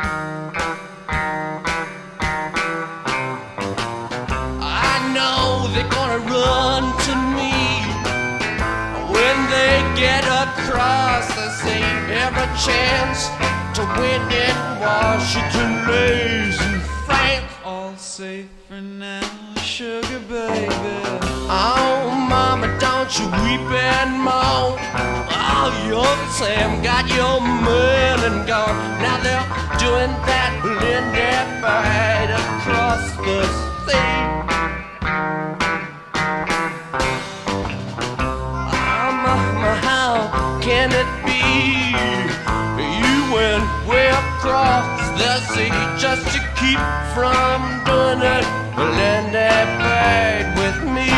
I know they're gonna run to me when they get across the sea. Every chance to win in Washington lays France. All safe for now, sugar baby. Oh, mama, don't you weep and moan. Oh, your Sam got your and gone. Now they're doing that Linda fight across the sea. Oh, how can it be? You went way across the sea just to keep from doing it. Linda fight with me.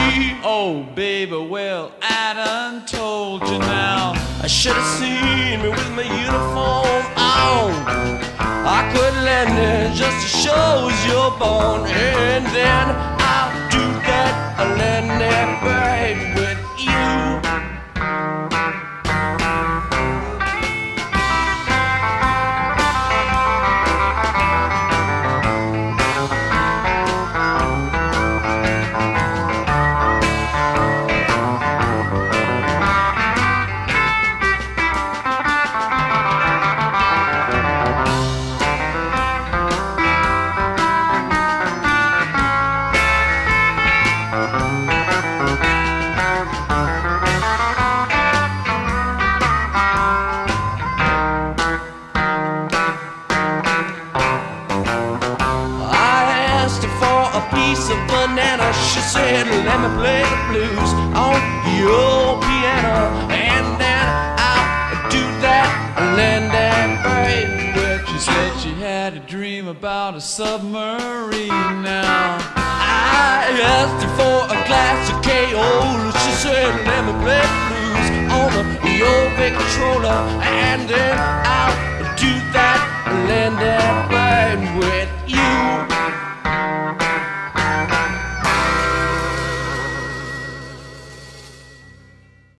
Oh, baby, well, I done told you now. I should have seen me with my uniform it just to show you're born, piece of banana. She said, Let me play the blues on your piano, and then I'll do that. Lend that babe She said she had a dream about a submarine now. I asked her for a glass of KO. She said, Let me play the blues on the your Victrola, and then I'll do that. Lend that